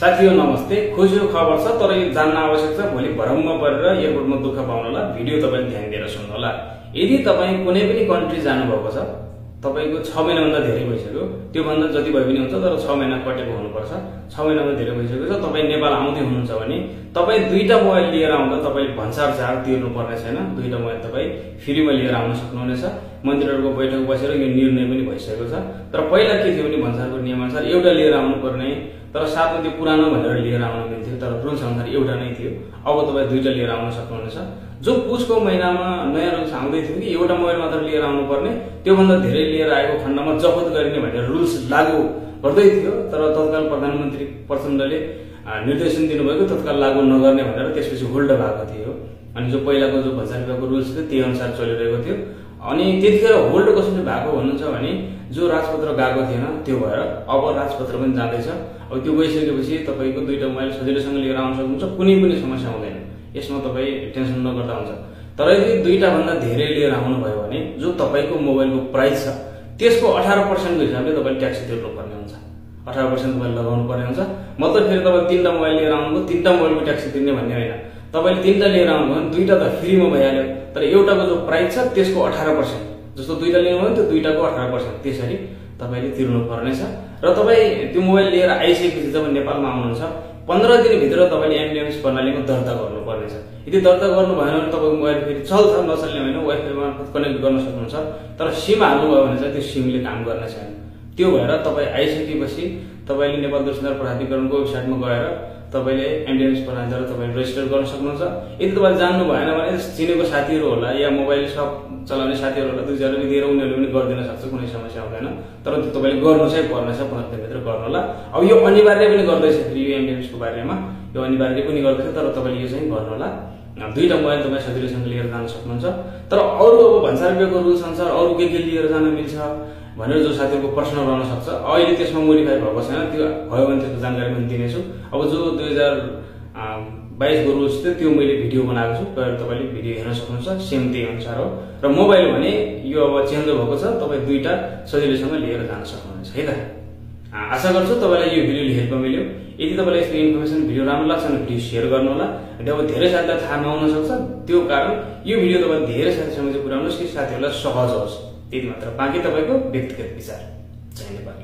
साथीहरू नमस्ते। खोजियो खबर छ तर यो जान्न आवश्यक छ। भोलि भरममा परेर एयरपोर्टमा दुःख पाउनला भिडियो तपाईँले ध्यान दिएर सुन्नुहोला। यदि तपाईँ कुनै पनि कन्ट्री जानुभएको छ तपाईँको छ महिनाभन्दा धेरै भइसक्यो। त्योभन्दा जति भए पनि हुन्छ तर छ महिना कटेको हुनुपर्छ। छ महिनाभन्दा धेरै भइसक्यो छ। तपाईँ नेपाल आउँदै हुनुहुन्छ भने तपाईँ दुईवटा मोबाइल लिएर आउँदा तपाईँले भन्सार चार्ज तिर्नु पर्ने छैन। दुईवटा मोबाइल तपाईँ फ्रीमा लिएर आउन सक्नुहुनेछ। मन्त्रीहरूको बैठक बसेर यो निर्णय पनि भइसकेको छ। तर पहिला के थियो भने भन्सारको नियमअनुसार एउटा लिएर आउनु पर्ने तर साथमा त्यो पुरानो भनेर लिएर आउन मिल्थ्यो तर रुल्स अनुसार एउटा नै थियो। अब तपाईँ दुईवटा लिएर आउन सक्नुहुनेछ। जो पुसको महिनामा नयाँ रुल्स आउँदै थियो कि एउटा मोबाइल मात्र लिएर आउनु पर्ने त्योभन्दा धेरै लिएर आएको खण्डमा जफत गरिने भनेर रुल्स लागू गर्दै थियो तर तत्काल प्रधानमन्त्री प्रचण्डले निर्देशन दिनुभएको तत्काल लागू नगर्ने भनेर त्यसपछि होल्ड भएको थियो। अनि जो पहिलाको जो भन्सार रुल्स थियो त्यही अनुसार चलिरहेको थियो। अनि त्यतिखेर होल्ड कसरी भएको भन्नुहुन्छ भने जो राजपत्र गएको थिएन त्यो भएर अब राजपत्र पनि जाँदैछ। अब त्यो गइसकेपछि तपाईँको दुईवटा मोबाइल सजिलोसँग लिएर आउन सक्नुहुन्छ कुनै पनि समस्या हुँदैन। यसमा तपाईँ टेन्सन नगर्दा हुन्छ। तर यदि दुईवटाभन्दा धेरै लिएर आउनुभयो भने जो तपाईँको मोबाइलको प्राइस छ त्यसको अठार पर्सेन्टको हिसाबले तपाईँले ट्याक्सी तिर्नुपर्ने हुन्छ। अठार पर्सेन्ट तपाईँले लगाउनु पर्ने हुन्छ। मतलब फेरि तपाईँ तिनवटा मोबाइल लिएर आउनुभयो तिनवटा मोबाइलको ट्याक्सी तिर्ने भन्ने होइन। तपाईँले तिनवटा लिएर आउनुभयो भने दुईवटा त फ्रीमा भइहाल्यो। तर एउटाको जो प्राइस छ त्यसको अठार पर्सेन्ट। जस्तो दुईवटा लिनुभयो भने त्यो दुईवटाको अठार पर्सेन्ट। त्यसरी तपाईँले तिर्नु पर्नेछ र तपाईँ त्यो मोबाइल लिएर आइसकेपछि जब नेपालमा आउनुहुन्छ। पन्ध्र दिनभित्र तपाईँले एमबिएमएस प्रणालीमा दर्ता गर्नुपर्नेछ। यदि दर्ता गर्नु भएन भने तपाईँको मोबाइल फेरि चल्छ नचल्ने होइन वाइफाई मार्फत कनेक्ट गर्न सक्नुहुन्छ। तर सिम हाल्नुभयो भने चाहिँ त्यो सिमले काम गर्ने छैन। त्यो भएर तपाईँ आइसकेपछि तपाईँले नेपाल दूरसञ्चार प्राधिकरणको वेबसाइटमा गएर तपाईँले एमडिएमएस प्रणालीद्वारा तपाईँले रेजिस्टर गर्न सक्नुहुन्छ। यदि तपाईँले जान्नु भएन भने चिनेको साथीहरू होला या मोबाइल सप चलाउने साथीहरू होला दुई हजार दिएर उनीहरूले पनि गरिदिन सक्छ कुनै समस्या हुँदैन। तर त्यो तपाईँले गर्नु चाहिँ पर्नेछ पन्ध्र दिनभित्र गर्नु होला। अब यो अनिवार्य पनि गर्दैछ फेरि यो एमडिएमएसको बारेमा। यो अनिवार्य पनि गर्दैछ तर तपाईँले यो चाहिँ गर्नु होला। दुईवटा मोबाइल तपाईँ सजिलोसँग लिएर जान सक्नुहुन्छ। तर अरू अब भन्सार रुल्स अनुसार अरू के के लिएर जान मिल्छ। भनेर जो साथीहरूको प्रश्न रहन सक्छ। अहिले त्यसमा मोडिफाई भएको छैन। त्यो भयो भने त्यसको जानकारी पनि दिनेछु। अब जो दुई हजार बाइसको रुल्स थियो त्यो मैले भिडियो बनाएको छु। गएर तपाईँले भिडियो हेर्न सक्नुहुन्छ। सेम त्यही अनुसार हो। र मोबाइल भने यो अब चेन्ज भएको छ। तपाईँ दुईवटा सजिलोसँग लिएर जान सक्नुहुनेछ। है त? आशा गर्छु तपाईँलाई यो भिडियोले हेल्प मिल्यो। यदि तपाईँलाई यस्तो इन्फर्मेसन भिडियो राम्रो लाग्छ भने भिडियो सेयर गर्नु होला अब धेरै साथीलाई थाहा नहुन सक्छ। त्यो कारण यो भिडियो तपाईँ धेरै साथीसँग चाहिँ पुऱ्याउनुहोस् कि साथीहरूलाई सहज होस्। त्यति मात्र। बाँकी तपाईँको व्यक्तिगत विचार। जय नेपाल